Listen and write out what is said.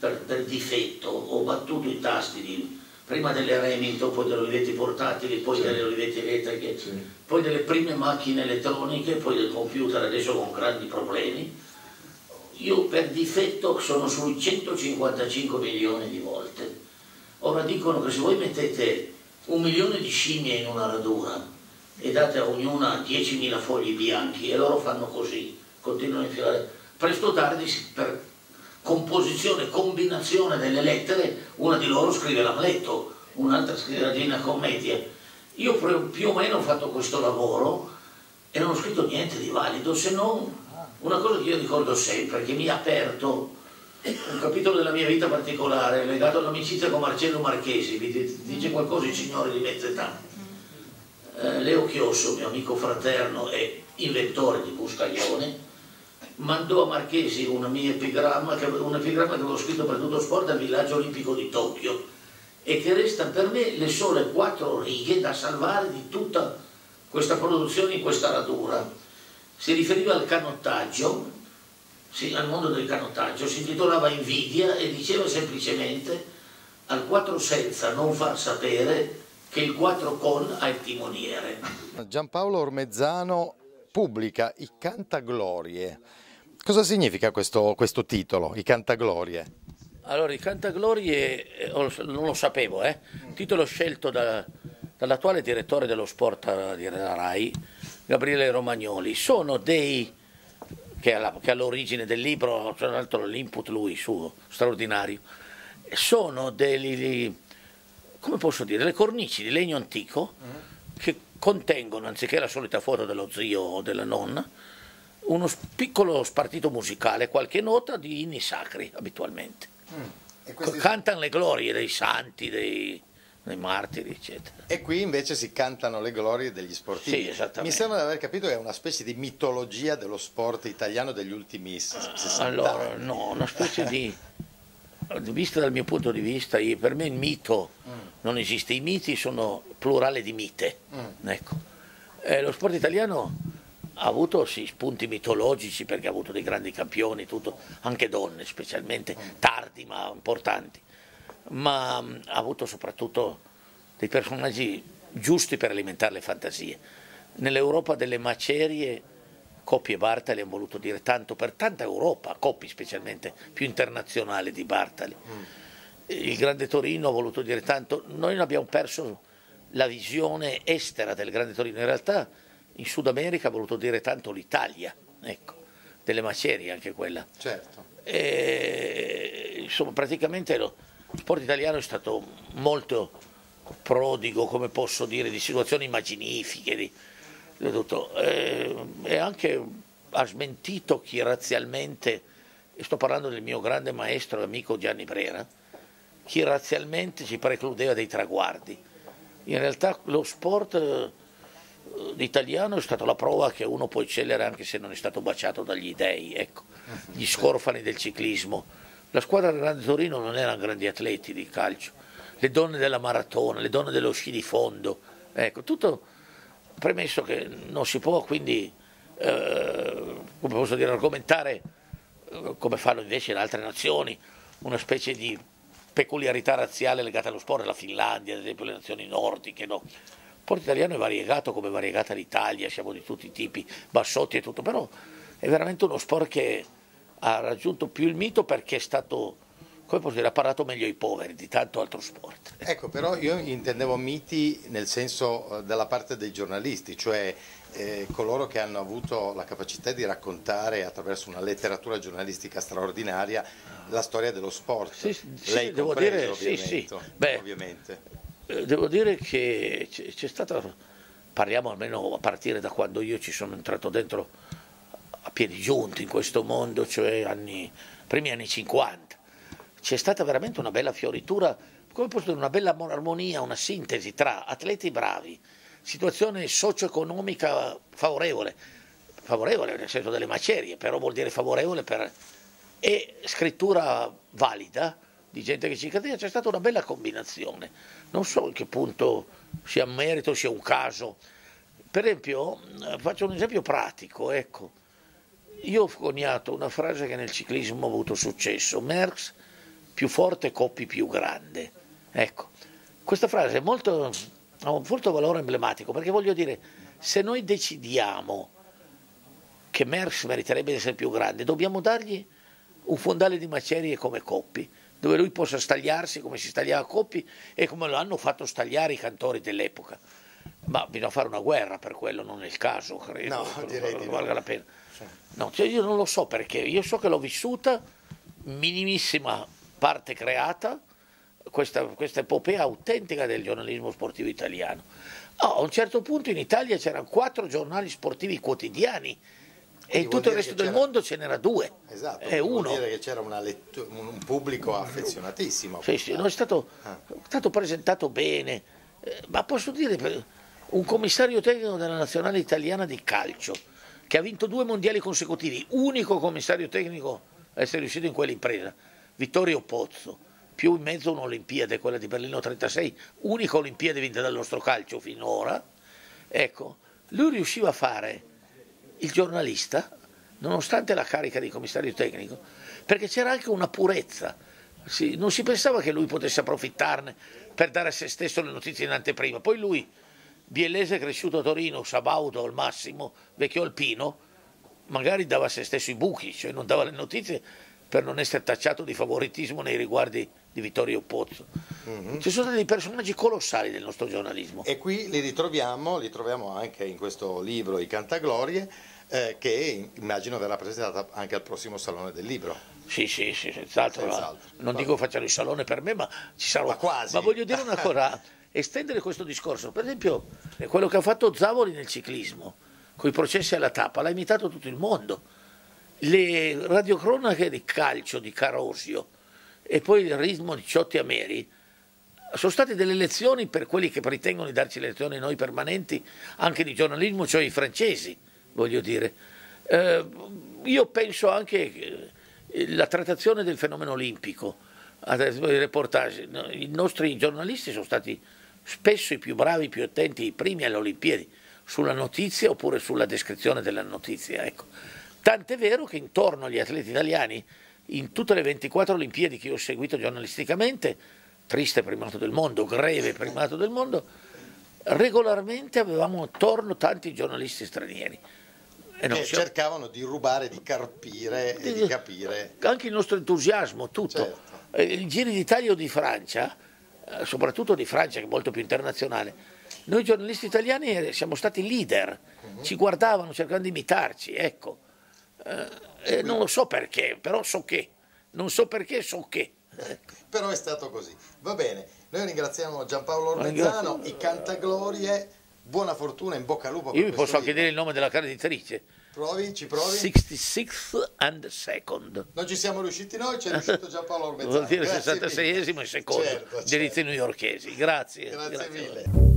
per, per difetto, ho battuto i tasti di prima delle Remington, poi delle Olivetti portatili, poi sì. delle Olivetti elettriche, sì. poi delle prime macchine elettroniche, poi del computer adesso con grandi problemi. Io per difetto sono sui 155 milioni di volte. Ora dicono che se voi mettete un milione di scimmie in una radura e date a ognuna 10.000 fogli bianchi e loro fanno così, continuano a infilare, presto o tardi per composizione, combinazione delle lettere, una di loro scrive l'Amleto, un'altra scrive la Divina Commedia. Io più o meno ho fatto questo lavoro e non ho scritto niente di valido, se non una cosa che io ricordo sempre, che mi ha aperto un capitolo della mia vita particolare legato all'amicizia con Marcello Marchesi, vi dice qualcosa il signore di mezza età. Eh, Leo Chiosso, mio amico fraterno e inventore di Buscaglione, mandò a Marchesi una mia epigramma, un epigramma che avevo scritto per tutto sport al villaggio olimpico di Tokyo e che resta per me le sole quattro righe da salvare di tutta questa produzione in questa radura. Si riferiva al canottaggio, sì, al mondo del canottaggio, si intitolava Invidia e diceva semplicemente al 4 senza non far sapere che il 4 con ha il timoniere. Giampaolo Ormezzano pubblica i Cantaglorie Cosa significa questo, questo titolo, I Cantaglorie? Allora, i Cantaglorie, eh, non lo sapevo, eh? titolo scelto da, dall'attuale direttore dello sport della RAI, Gabriele Romagnoli. Sono dei, che è all'origine del libro, tra l'altro l'input lui suo, straordinario, sono dei, come posso dire, le cornici di legno antico che contengono, anziché la solita foto dello zio o della nonna, uno piccolo spartito musicale, qualche nota di inni sacri abitualmente. Mm. Questi... Cantano le glorie dei santi, dei, dei, martiri, eccetera. E qui invece si cantano le glorie degli sportivi. Sì, esattamente. Mi sembra di aver capito che è una specie di mitologia dello sport italiano degli ultimi 60 allora, anni. no, una specie di... Vista dal mio punto di vista, per me il mito mm. non esiste, i miti sono plurale di mite. Mm. Ecco. Eh, lo sport italiano ha avuto sì, spunti mitologici perché ha avuto dei grandi campioni, tutto, anche donne specialmente, tardi ma importanti, ma ha avuto soprattutto dei personaggi giusti per alimentare le fantasie. Nell'Europa delle macerie Coppi e Bartali hanno voluto dire tanto per tanta Europa, Coppi specialmente, più internazionale di Bartali. Il Grande Torino ha voluto dire tanto, noi non abbiamo perso la visione estera del Grande Torino, in realtà in Sud America ha voluto dire tanto l'Italia, ecco, delle macerie anche quella. Certo. E, insomma, praticamente lo sport italiano è stato molto prodigo, come posso dire, di situazioni immaginifiche, di, di tutto. E, e anche ha smentito chi razzialmente, e sto parlando del mio grande maestro e amico Gianni Brera, chi razzialmente ci precludeva dei traguardi. In realtà lo sport l'italiano è stata la prova che uno può eccellere anche se non è stato baciato dagli dei, ecco, gli scorfani del ciclismo. La squadra del Grande Torino non erano grandi atleti di calcio, le donne della maratona, le donne dello sci di fondo, ecco, tutto premesso che non si può quindi, eh, come posso dire, argomentare, eh, come fanno invece in altre nazioni, una specie di peculiarità razziale legata allo sport, la Finlandia, ad esempio le nazioni nordiche, no? Sport italiano è variegato come è variegata l'Italia, siamo di tutti i tipi, bassotti e tutto, però è veramente uno sport che ha raggiunto più il mito perché è stato, come posso dire, ha parlato meglio ai poveri di tanto altro sport. Ecco, però io intendevo miti nel senso eh, dalla parte dei giornalisti, cioè eh, coloro che hanno avuto la capacità di raccontare attraverso una letteratura giornalistica straordinaria la storia dello sport. Sì, Lei sì, devo dire, sì, sì. Beh, ovviamente. Eh, devo dire che c'è stata, parliamo almeno a partire da quando io ci sono entrato dentro a piedi giunti in questo mondo, cioè anni, primi anni 50, c'è stata veramente una bella fioritura, come posso dire, una bella armonia, una sintesi tra atleti bravi, situazione socio-economica favorevole, favorevole nel senso delle macerie, però vuol dire favorevole per... e scrittura valida di gente che ci credeva, c'è stata una bella combinazione. Non so a che punto sia merito, sia un caso. Per esempio, eh, faccio un esempio pratico, ecco. Io ho coniato una frase che nel ciclismo ha avuto successo. Merckx più forte, Coppi più grande. Ecco, questa frase ha un molto valore emblematico perché voglio dire, se noi decidiamo che Merckx meriterebbe di essere più grande, dobbiamo dargli un fondale di macerie come Coppi, dove lui possa stagliarsi come si stagliava Coppi e come lo hanno fatto stagliare i cantori dell'epoca. Ma bisogna fare una guerra per quello, non è il caso, credo, no, direi non valga la pena. No, cioè io non lo so perché, io so che l'ho vissuta, minimissima parte creata, questa, questa epopea autentica del giornalismo sportivo italiano. Oh, a un certo punto in Italia c'erano quattro giornali sportivi quotidiani e in tutto il resto del mondo ce n'era due. Esatto, è uno. vuol dire che c'era lettu- un pubblico affezionatissimo. Sì, sì, no, è stato, ah. stato, presentato bene, eh, ma posso dire un commissario tecnico della nazionale italiana di calcio che ha vinto due mondiali consecutivi, unico commissario tecnico a essere riuscito in quell'impresa, Vittorio Pozzo, più in mezzo un'Olimpiade, quella di Berlino 36, unica Olimpiade vinta dal nostro calcio finora. Ecco, lui riusciva a fare il giornalista, nonostante la carica di commissario tecnico, perché c'era anche una purezza. Sì, non si pensava che lui potesse approfittarne per dare a se stesso le notizie in anteprima. Poi lui, biellese cresciuto a Torino, sabaudo al massimo, vecchio alpino, magari dava a se stesso i buchi, cioè non dava le notizie per non essere tacciato di favoritismo nei riguardi di Vittorio Pozzo. Mm-hmm. Ci sono dei personaggi colossali del nostro giornalismo. E qui li ritroviamo, li troviamo anche in questo libro I Cantaglorie, eh, che immagino verrà presentata anche al prossimo Salone del Libro. Sì, sì, sì, senz'altro. senz'altro. Non dico facciano il salone per me, ma ci sarà. Ma quasi. Ma voglio dire una cosa, estendere questo discorso. Per esempio, quello che ha fatto Zavoli nel ciclismo, con i processi alla tappa, l'ha imitato tutto il mondo. Le radiocronache di calcio di Carosio e poi il ritmo di Ciotti Ameri sono state delle lezioni per quelli che ritengono di darci lezioni noi permanenti anche di giornalismo, cioè i francesi voglio dire. Eh, io penso anche che la trattazione del fenomeno olimpico, i reportage, i nostri giornalisti sono stati spesso i più bravi, i più attenti, i primi alle Olimpiadi, sulla notizia oppure sulla descrizione della notizia. Ecco. Tant'è vero che intorno agli atleti italiani, in tutte le 24 Olimpiadi che io ho seguito giornalisticamente, triste primato del mondo, greve primato del mondo, regolarmente avevamo attorno tanti giornalisti stranieri eh no, che cercavano di rubare, di carpire e di capire. Anche il nostro entusiasmo, tutto. Certo. Eh, I giri d'Italia o di Francia, eh, soprattutto di Francia che è molto più internazionale, noi giornalisti italiani siamo stati leader, uh-huh. ci guardavano cercando di imitarci, ecco. Eh, non lo so perché, però so che. Non so perché, so che. Ecco. Però è stato così. Va bene, noi ringraziamo Giampaolo Ormezzano, i Cantaglorie buona fortuna, in bocca al lupo. Io vi posso anche dire il nome della casa editrice. Provi, ci provi. 66th and second. Non ci siamo riusciti noi, c'è riuscito Giampaolo Ormezzano. Vuol dire 66esimo e secondo, certo, certo. diritti newyorkesi. Grazie. Grazie, grazie mille.